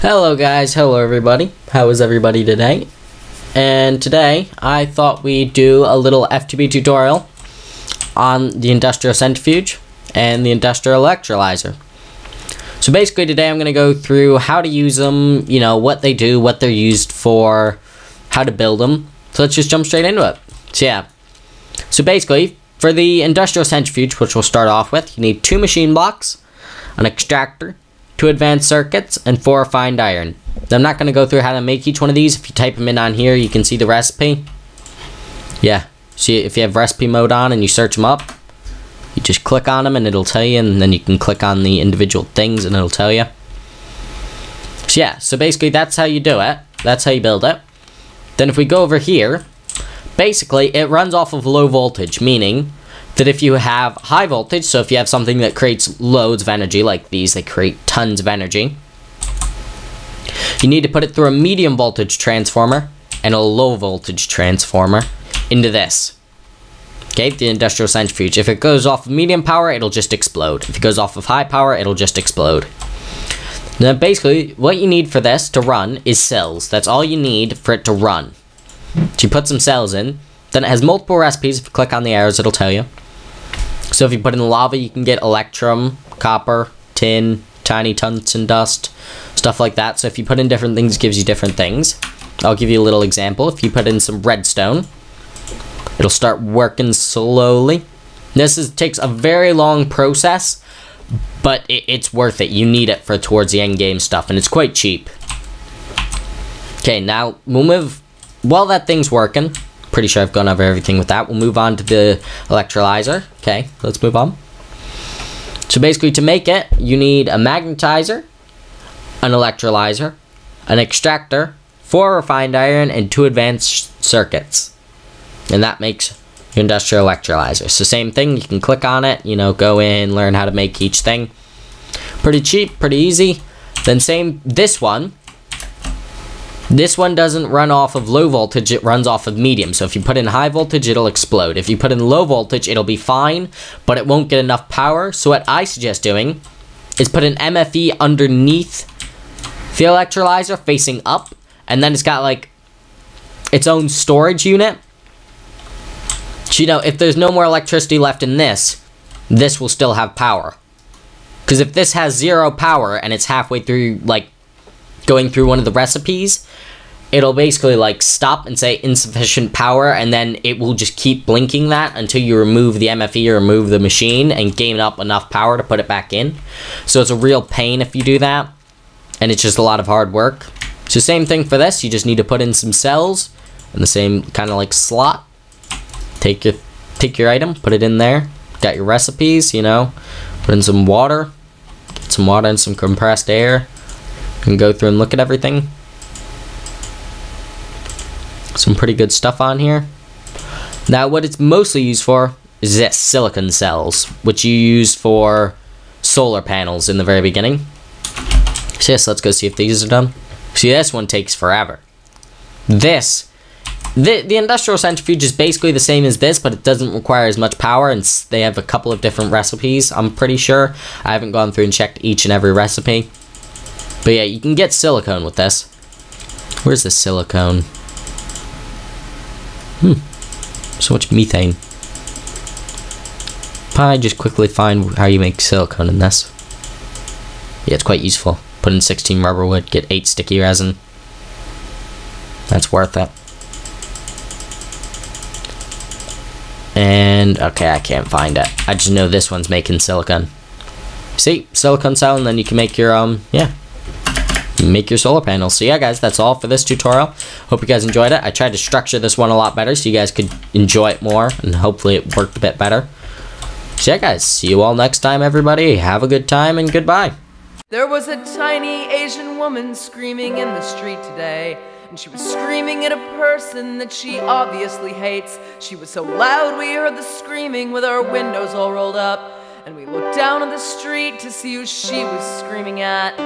Hello guys, hello everybody. How is everybody today? And today I thought we'd do a little FTB tutorial on the industrial centrifuge and the industrial electrolyzer. So basically today I'm going to go through how to use them, you know, what they do, what they're used for, how to build them. So let's just jump straight into it. So yeah. So basically, for the industrial centrifuge, which we'll start off with, you need two machine blocks, an extractor, two advanced circuits, and four refined iron. I'm not going to go through how to make each one of these. If you type them in on here, you can see the recipe. Yeah, see if you have recipe mode on and you search them up, you just click on them and it'll tell you, and then you can click on the individual things and it'll tell you. So yeah, so basically that's how you do it. That's how you build it. Then if we go over here, basically it runs off of low voltage, meaning that if you have high voltage, so if you have something that creates loads of energy like these, they create tons of energy, you need to put it through a medium voltage transformer and a low voltage transformer into this. Okay, the industrial centrifuge. If it goes off of medium power, it'll just explode. If it goes off of high power, it'll just explode. Now basically, what you need for this to run is cells. That's all you need for it to run. So you put some cells in, then it has multiple recipes. If you click on the arrows, it'll tell you. So if you put in lava, you can get electrum, copper, tin, tiny tungsten dust, stuff like that. So if you put in different things, it gives you different things. I'll give you a little example. If you put in some redstone, it'll start working slowly. This is, takes a very long process, but it, it's worth it. You need it for towards the end game stuff, and it's quite cheap. Okay, now we'll move. While that thing's working, pretty sure I've gone over everything with that. We'll move on to the electrolyzer. Okay, let's move on. So basically, to make it, you need a magnetizer, an electrolyzer, an extractor, four refined iron, and two advanced circuits. And that makes your industrial electrolyzer. So same thing, you can click on it, you know, go in, learn how to make each thing. Pretty cheap, pretty easy. Then same, this one, this one doesn't run off of low voltage, it runs off of medium. So if you put in high voltage, it'll explode. If you put in low voltage, it'll be fine, but it won't get enough power. So what I suggest doing is put an MFE underneath the electrolyzer facing up, and then it's got like its own storage unit. So, you know, if there's no more electricity left in this, this will still have power. Because if this has zero power and it's halfway through, like, going through one of the recipes, it'll basically like stop and say insufficient power and then it will just keep blinking that until you remove the MFE or remove the machine and gain up enough power to put it back in. So it's a real pain if you do that and it's just a lot of hard work. So same thing for this, you just need to put in some cells in the same kind of like slot. Take your take your item, put it in there. Got your recipes, you know. Put in some water. Some water and some compressed air can go through and look at everything. Some pretty good stuff on here. Now, what it's mostly used for is this silicon cells, which you use for solar panels in the very beginning. So, yes, let's go see if these are done. See, this one takes forever. This, the, the industrial centrifuge is basically the same as this, but it doesn't require as much power, and they have a couple of different recipes, I'm pretty sure. I haven't gone through and checked each and every recipe. But yeah, you can get silicone with this. Where's the silicone? Hmm. So much methane. Probably just quickly find how you make silicone in this. Yeah, it's quite useful. Put in 16 rubber wood, get 8 sticky resin. That's worth it. And, okay, I can't find it. I just know this one's making silicone. See, silicone cell, and then you can make your, um, yeah, make your solar panels. So yeah, guys, that's all for this tutorial. Hope you guys enjoyed it. I tried to structure this one a lot better so you guys could enjoy it more, and hopefully it worked a bit better. So yeah, guys, see you all next time, everybody. Have a good time, and goodbye. There was a tiny Asian woman screaming in the street today. And she was screaming at a person that she obviously hates. She was so loud we heard the screaming with our windows all rolled up. And we looked down on the street to see who she was screaming at.